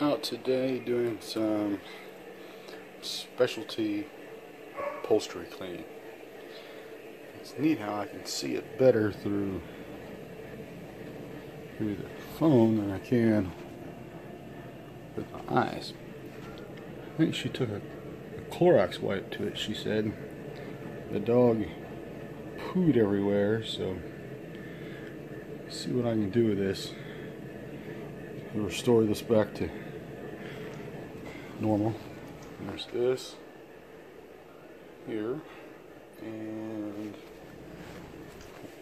out today doing some specialty upholstery cleaning. It's neat how I can see it better through through the phone than I can with my eyes. I think she took a, a Clorox wipe to it, she said. The dog pooed everywhere, so see what I can do with this. Restore this back to normal. There's this here, and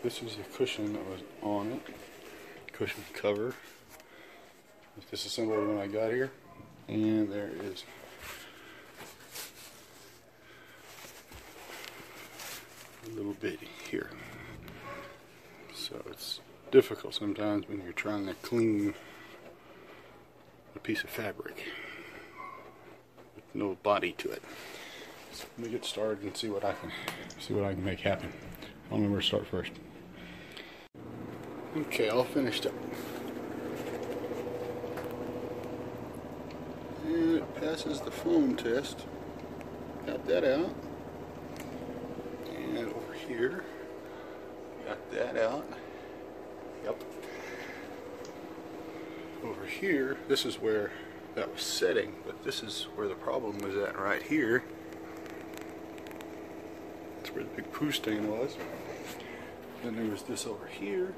this is the cushion that was on it. Cushion cover. This assembled when I got here, and there is a little bitty here. So it's difficult sometimes when you're trying to clean piece of fabric with no body to it. So let me get started and see what I can see what I can make happen. I don't know where to start first. Okay, all finished up. And it passes the foam test. Got that out. And over here, got that out. Yep. Over here, this is where that was setting, but this is where the problem was at right here. That's where the big poo stain was. Then there was this over here.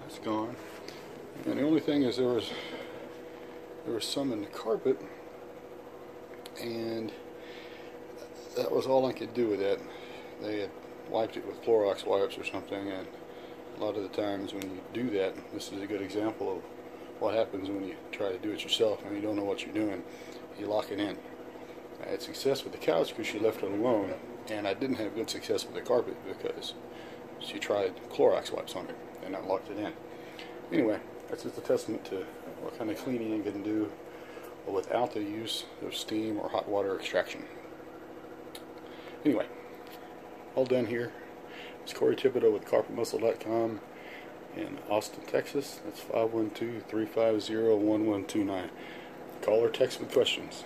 That's gone. And the only thing is there was there was some in the carpet and that was all I could do with that. They had wiped it with Clorox wipes or something and a lot of the times when you do that, this is a good example of what happens when you try to do it yourself and you don't know what you're doing. You lock it in. I had success with the couch because she left it alone and I didn't have good success with the carpet because she tried Clorox wipes on it and I locked it in. Anyway, that's just a testament to what kind of cleaning you can do without the use of steam or hot water extraction. Anyway, all done here. It's Corey Thibodeau with CarpetMuscle.com in Austin, Texas. That's 512-350-1129. Call or text with questions.